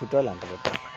Futuro adelante.